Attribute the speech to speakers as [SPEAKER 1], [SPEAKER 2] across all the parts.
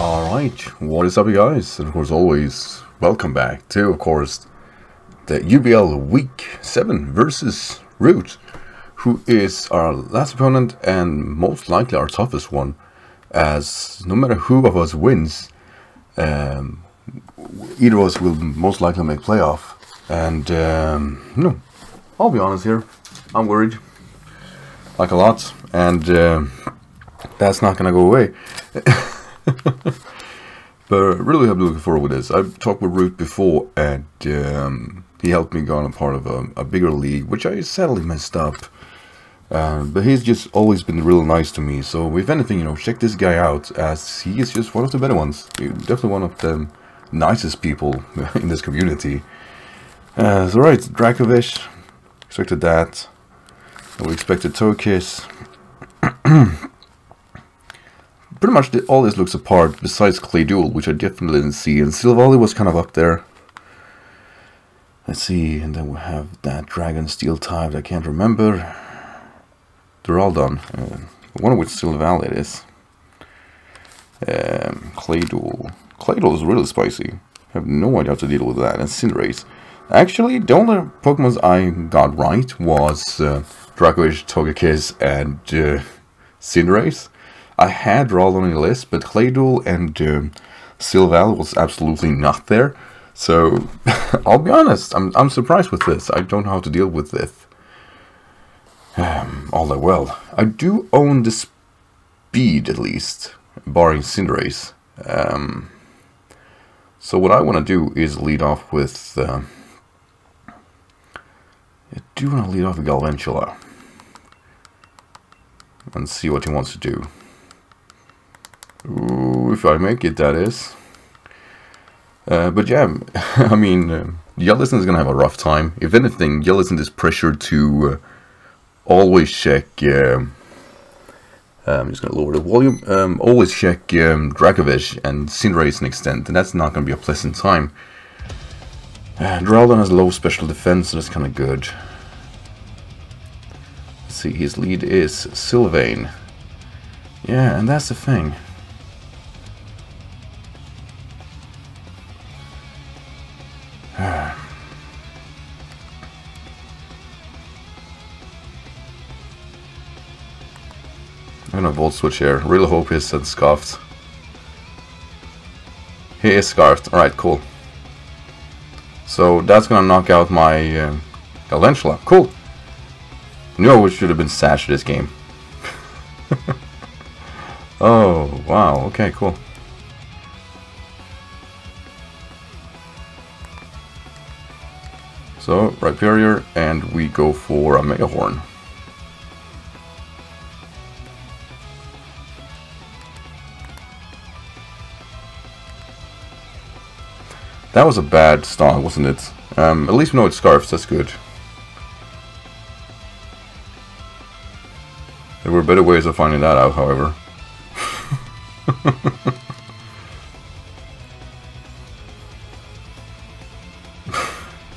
[SPEAKER 1] Alright, what is up you guys? And of course always, welcome back to, of course, the UBL Week 7 versus Rewt, who is our last opponent and most likely our toughest one, as no matter who of us wins, um, either of us will most likely make playoff. And, um, no, I'll be honest here, I'm worried, like a lot, and uh, that's not gonna go away. but really I'm looking forward with this. I've talked with Rewt before and um, he helped me on a part of a, a bigger league, which I sadly messed up. Uh, but he's just always been real nice to me. So if anything, you know, check this guy out as he is just one of the better ones. Definitely one of the nicest people in this community. Uh, so right, Dracovish, expected that. We expected Togekiss. pretty much all this looks apart besides Clay Claydol, which I definitely didn't see. And Silvally was kind of up there. Let's see, and then we have that Dragon Steel type I can't remember. They're all done. Uh, I wonder which Silvally it is. Um, Claydol. Claydol is really spicy. I have no idea how to deal with that. And Cinderace. Actually, the only Pokemons I got right was uh, Dracovish, Togekiss, and uh, Cinderace. I had Raldo on the list, but Claydol and um, Silval was absolutely not there. So, I'll be honest, I'm, I'm surprised with this. I don't know how to deal with this um, all that well. I do own the speed, at least, barring Cinderace. Um, so what I want to do is lead off with... Uh, I do want to lead off with Galvantula. And see what he wants to do. Ooh, if I make it, that is. Uh, but yeah, I mean, uh, is going to have a rough time. If anything, Jellicent is pressured to uh, always check... Um, I'm just going to lower the volume. Um, always check um, and Cinderace an extent, and that's not going to be a pleasant time. Uh, Duraludon has low special defense, so that's kind of good. Let's see, his lead is Silvally. Yeah, and that's the thing. I'm gonna volt switch here. Really hope he's uh, scarfed. He is scarfed. Alright, cool. So that's gonna knock out my uh, Galvantula. Cool. Knew I should have been Sash this game. oh, wow. Okay, cool. So, Rhyperior, and we go for a Mega Horn. That was a bad start, wasn't it? Um, at least we know it's Scarfs, that's good. There were better ways of finding that out, however.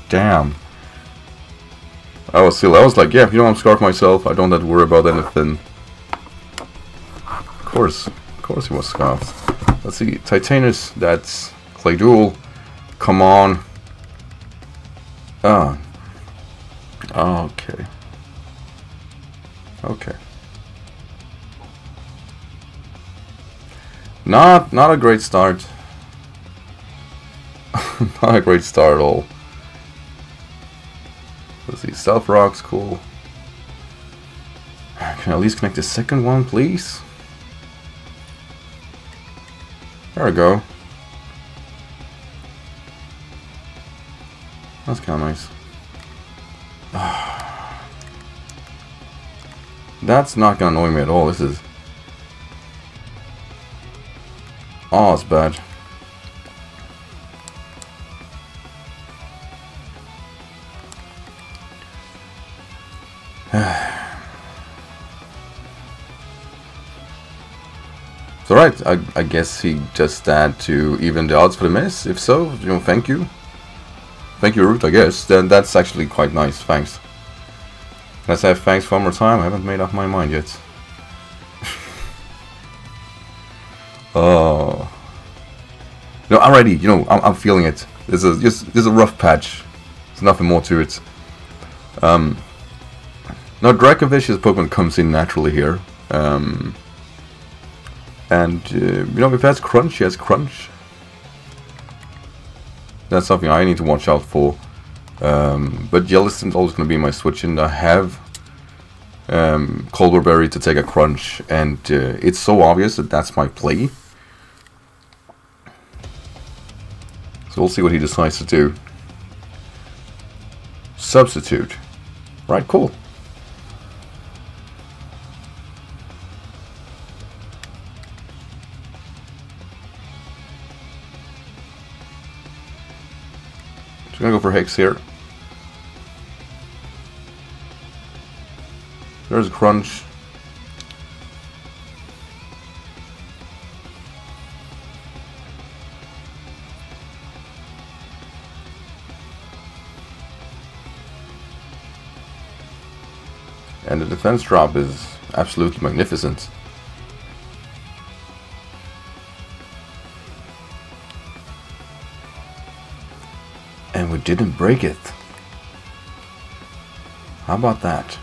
[SPEAKER 1] Damn. I was still, I was like, yeah, you know, I'm Scarf myself, I don't have to worry about anything. Of course, of course he was Scarfed. Let's see, Titanus, that's Claydol. Come on. Ah. Oh. Okay. Okay. Not not a great start. not a great start at all. See, Rock's cool. Can I at least connect the second one, please? There we go. That's kind of nice. That's not going to annoy me at all. This is... Oh, it's bad. It's alright, I, I guess he just had to even the odds for the miss. If so, you know, thank you. Thank you, Rewt, I guess. Then that's actually quite nice. Thanks. I say thanks one more time? I haven't made up my mind yet. oh. No, already, you know, I'm, I'm feeling it. There's a just there's a rough patch. There's nothing more to it. Um, now Dracovish, Pokemon comes in naturally here. Um, and, uh, you know, if it has Crunch, he has Crunch. That's something I need to watch out for. Um, but Jellicent's always going to be my switch and I have um, Berry to take a Crunch and uh, it's so obvious that that's my play. So we'll see what he decides to do. Substitute. Right, cool. Just gonna go for Hex here. There's a Crunch. And the defense drop is absolutely magnificent. Didn't break it. How about that?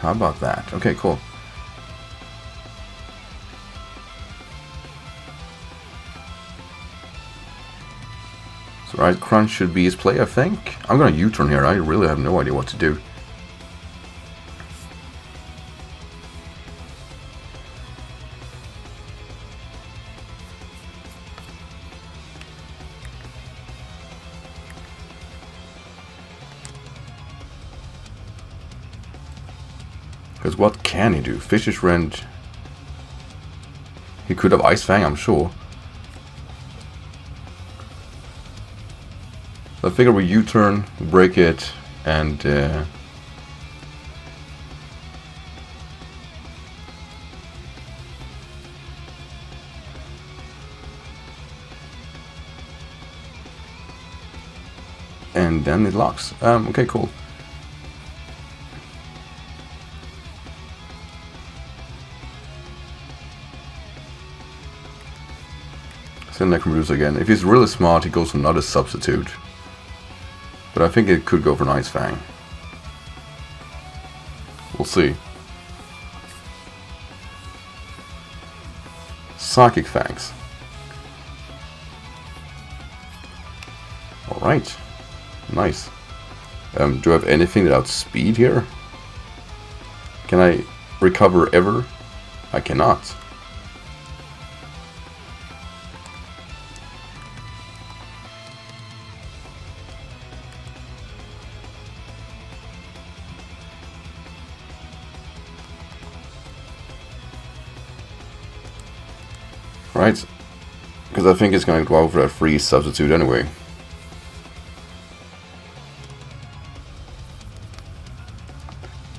[SPEAKER 1] How about that? Okay, cool. So right crunch should be his play, I think. I'm gonna U-turn here. I really have no idea what to do. Can he do? Fishious Rend. He could have Ice Fang, I'm sure. I figure we U-turn, break it, and uh, and then it locks. Um, okay, cool. Send Necromedusa again. If he's really smart, he goes for another substitute. But I think it could go for an Ice Fang. We'll see. Psychic Fangs. Alright. Nice. Um, do I have anything that outspeed here? Can I recover ever? I cannot. I think it's going to go out for a free substitute anyway.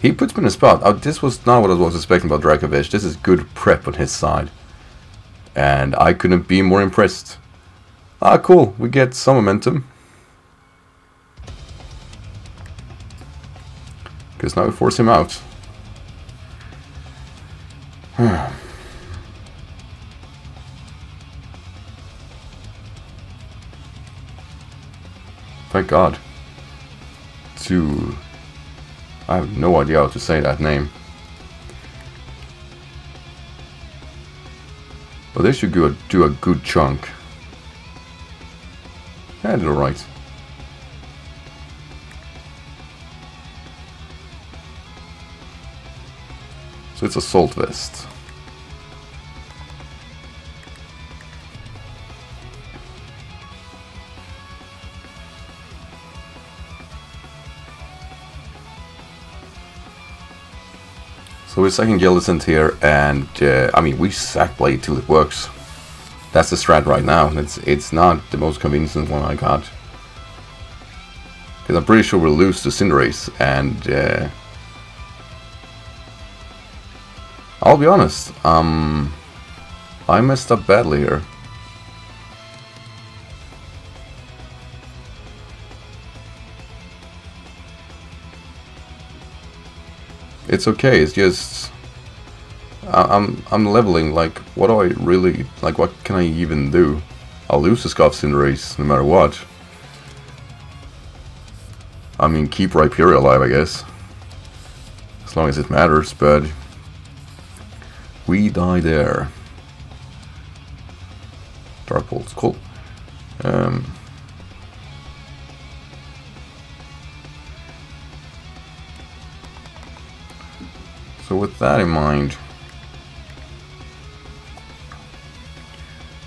[SPEAKER 1] He puts me in a spot. Oh, this was not what I was expecting about Dracovish. This is good prep on his side. And I couldn't be more impressed. Ah, cool. We get some momentum. Because now we force him out. Thank God. To... I have no idea how to say that name. But they should go do a good chunk. Yeah, did alright. So it's Assault Vest. So we're second Jellicent here, and uh, I mean, we sack blade till it works. That's the strat right now. It's it's not the most convincing one I got. Because I'm pretty sure we'll lose to Cinderace, and uh, I'll be honest, um, I messed up badly here. It's okay. It's just I'm I'm leveling. Like, what do I really like? What can I even do? I'll lose the Scoffs in the race no matter what. I mean, keep Rhyperior alive, I guess. As long as it matters, but... We die there. Dark Bolt's cool. Um, that in mind,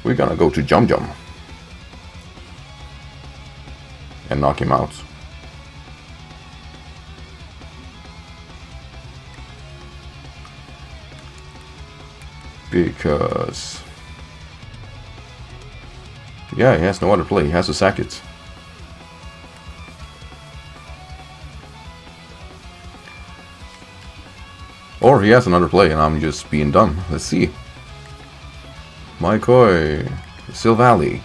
[SPEAKER 1] we're gonna go to Jum Jum and knock him out. Because... Yeah, he has no other play. He has to sack it. Or he has another play and I'm just being dumb. Let's see. Maikoi. Silvally.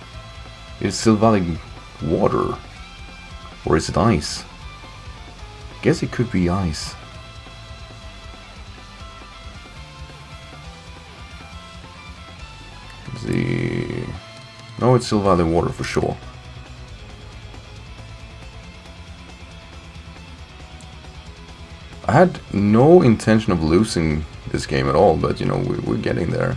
[SPEAKER 1] Is Silvally water? Or is it ice? Guess it could be ice. The no, it's Silvally water for sure. I had no intention of losing this game at all, but you know, we, we're getting there.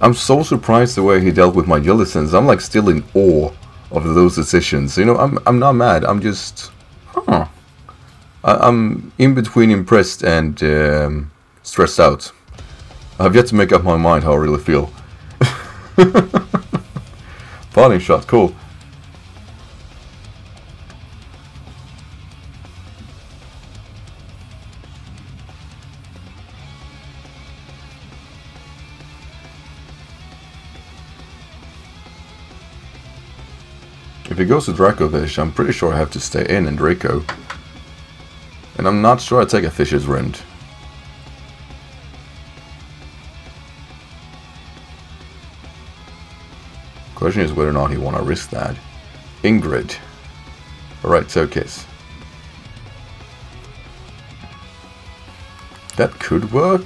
[SPEAKER 1] I'm so surprised the way he dealt with my Jellicents. I'm like still in awe of those decisions. You know, I'm I'm not mad. I'm just, huh. I, am in between impressed and um, stressed out. I've yet to make up my mind how I really feel. Parting shot, cool. If he goes to Dracovish, I'm pretty sure I have to stay in and Draco. And I'm not sure I take a Fishious Rend. Question is whether or not he want to risk that. Ingrid. Alright, so kiss. That could work.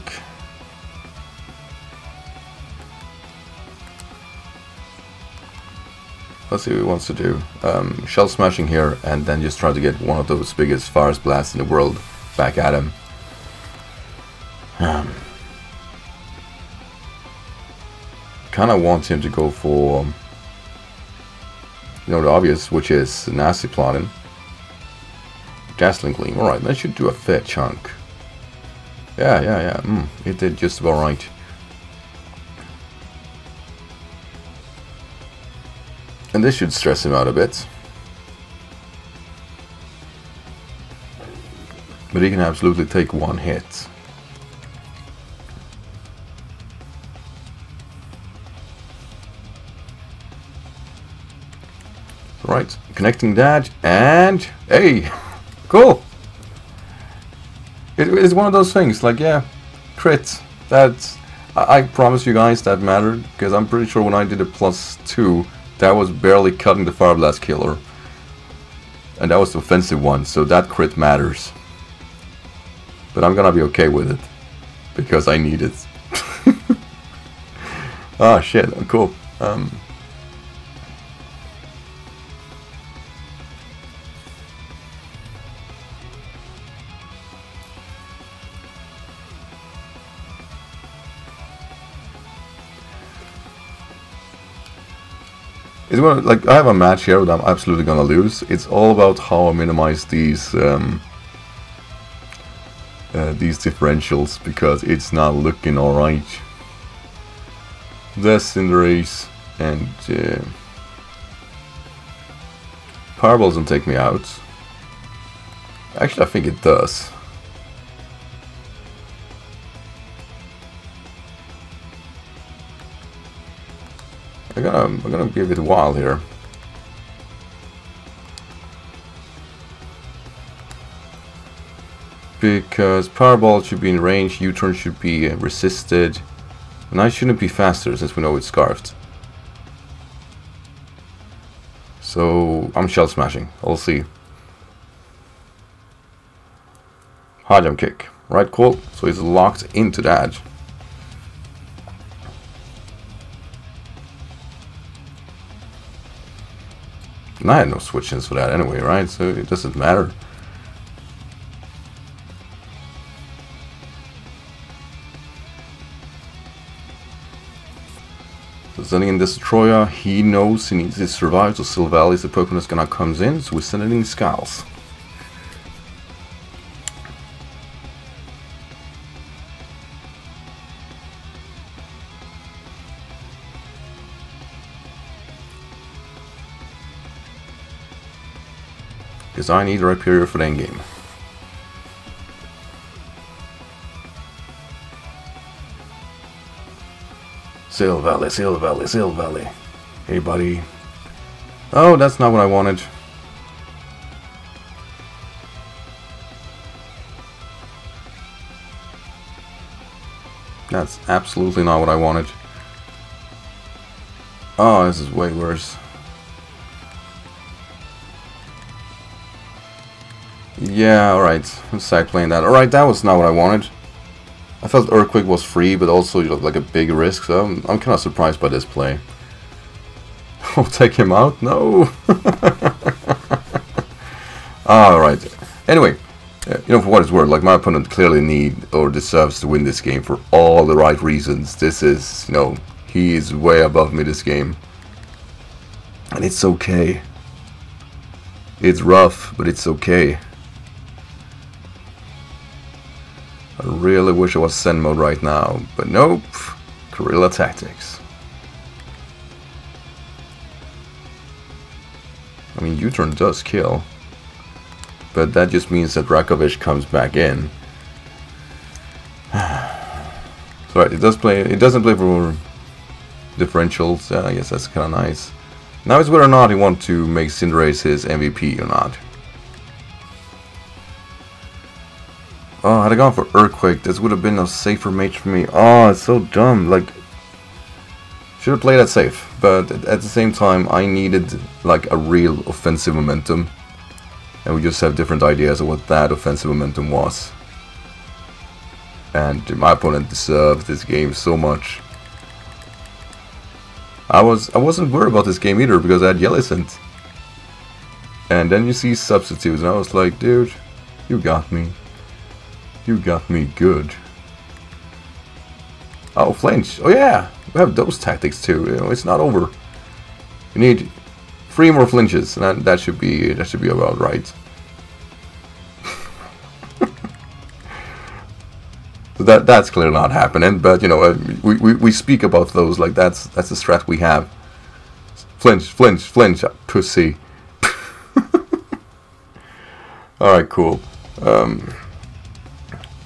[SPEAKER 1] Let's see what he wants to do. Um, shell smashing here and then just try to get one of those biggest forest blasts in the world back at him. Um, kind of want him to go for, you know, the obvious, which is nasty plotting. Dazzling Gleam. Alright, that should do a fair chunk. Yeah, yeah, yeah. Mm, it did just about right. And this should stress him out a bit. But he can absolutely take one hit. Connecting that, and hey, cool. It, it's one of those things, like yeah, crit. That I, I promise you guys that mattered because I'm pretty sure when I did a plus two, that was barely cutting the Fire Blast killer. And that was the offensive one, so that crit matters. But I'm gonna be okay with it. Because I need it. ah, shit, cool. Um, It's gonna, like I have a match here that I'm absolutely gonna lose. It's all about how I minimize these um, uh, these differentials because it's not looking alright. This in the race and uh, Pyro Ball doesn't take me out. Actually, I think it does. I'm gonna, I'm gonna give it a while here. Because Pyro Ball should be in range, U-turn should be uh, resisted, and I shouldn't be faster since we know it's scarfed. So I'm shell smashing. I'll see. High jump kick. Right, cool. So he's locked into that. And I had no switch-ins for that anyway, right? So it doesn't matter. So sending in Destroyer, he knows he needs to survive, so Silvalis, the Pokemon is gonna comes in, so we're sending in Skiles. Because I need Rhyperior for the endgame. Silvally, Seal Valley, Silvally. Hey, buddy. Oh, that's not what I wanted. That's absolutely not what I wanted. Oh, this is way worse. Yeah, alright. Start playing that. Alright, that was not what I wanted. I felt Earthquake was free, but also you know, like a big risk, so I'm, I'm kind of surprised by this play. Oh, take him out? No! Alright. Anyway, uh, you know, for what it's worth, like my opponent clearly need or deserves to win this game for all the right reasons. This is, you know, he is way above me this game. And it's okay. It's rough, but it's okay. I really wish I was Zen mode right now, but nope. Gorilla Tactics. I mean, U-turn does kill. But that just means that Dracovish comes back in. so it does play. It doesn't play for differentials. Uh, yeah, I guess that's kind of nice. Now it's whether or not he wants to make Cinderace his MVP or not. Oh, had I gone for Earthquake, this would have been a safer match for me. Oh, it's so dumb. Like, should have played that safe. But at the same time, I needed like a real offensive momentum. And we just have different ideas of what that offensive momentum was. And my opponent deserved this game so much. I was I wasn't worried about this game either because I had Jellicent. And then you see substitutes and I was like, dude, you got me. You got me good. Oh, flinch. Oh yeah, we have those tactics too. You know, it's not over. We need three more flinches, and that, should be that should be about right. so that that's clearly not happening. But you know, uh, we, we we speak about those like that's that's the strat we have. Flinch, flinch, flinch, pussy. All right, cool. Um,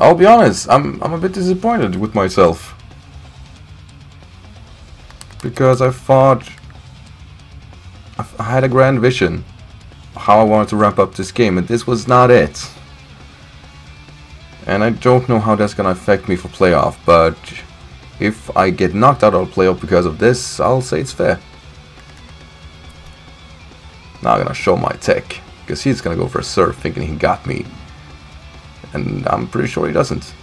[SPEAKER 1] I'll be honest, I'm, I'm a bit disappointed with myself. Because I thought I had a grand vision how I wanted to wrap up this game and this was not it. And I don't know how that's gonna affect me for playoff, but if I get knocked out of playoff because of this, I'll say it's fair. Now I'm gonna show my tech, because he's gonna go for a surf thinking he got me and I'm pretty sure he doesn't.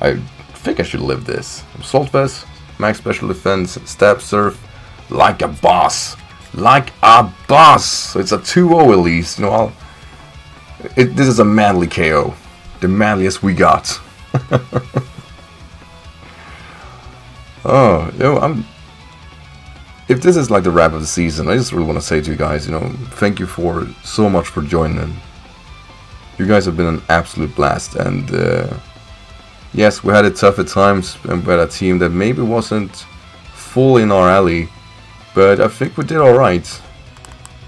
[SPEAKER 1] I think I should live this. Assault Vest, Max Special Defense, Stab Surf, like a boss. Like a boss! It's a 2-0 at least, you know, I'll, it, this is a manly KO. The manliest we got. oh, know, I'm... If this is like the wrap of the season, I just really want to say to you guys, you know, thank you for so much for joining you guys have been an absolute blast, and uh, yes, we had it tough at times, and we a team that maybe wasn't full in our alley, but I think we did alright.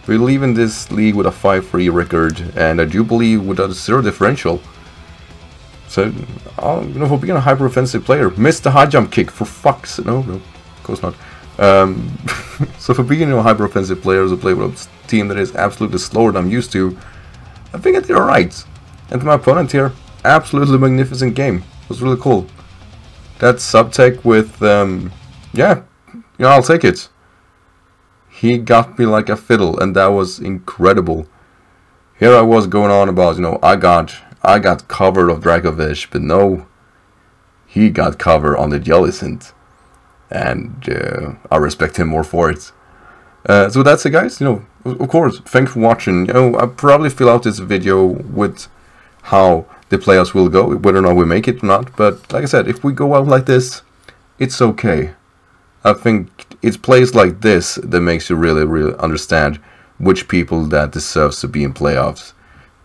[SPEAKER 1] We're leaving this league with a 5-3 record, and I do believe with a 0 differential. So, uh, you know, for being a hyper-offensive player, missed the high jump kick, for fuck's no, no, of course not. Um, so for being a hyper-offensive player, as a player with a team that is absolutely slower than I'm used to, I think I did alright. And my opponent here, absolutely magnificent game. It was really cool. That subtech with, um, yeah, you know, I'll take it. he got me like a fiddle, and that was incredible. Here I was going on about, you know, I got I got cover of Dracovish, but no, he got cover on the Jellicent, and uh, I respect him more for it. Uh, so that's it, guys. You know, of course, thanks for watching. You know, I'll probably fill out this video with how the playoffs will go, whether or not we make it or not. But like I said, if we go out like this, it's okay. I think it's plays like this that makes you really, really understand which people that deserves to be in playoffs.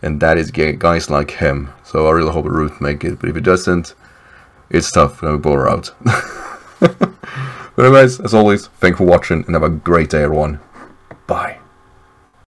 [SPEAKER 1] And that is guys like him. So I really hope Rewt make it. But if he doesn't, it's tough. Both are out. but anyways, as always, thank you for watching and have a great day everyone. Bye.